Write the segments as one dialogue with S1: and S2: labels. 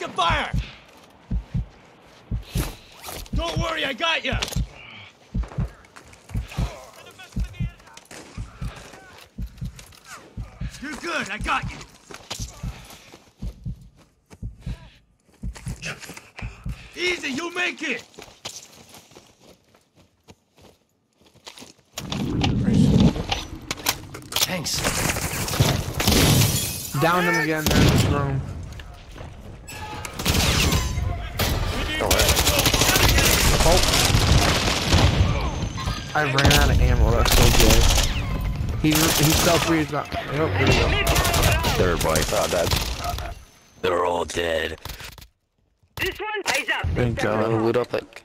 S1: Fire! Don't worry, I got you! You're good, I got you! Easy, you make it!
S2: Thanks.
S3: Down him again there in this room. I ran out of ammo, that's so good. He, he self-reads about. Oh, there we go.
S2: Third boy. Oh, dead. They're all dead.
S4: This one eyes up.
S3: Thank
S2: I'm
S3: God.
S2: gonna loot up like.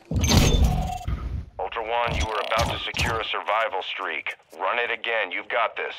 S5: Ultra One, you were about to secure a survival streak. Run it again. You've got this.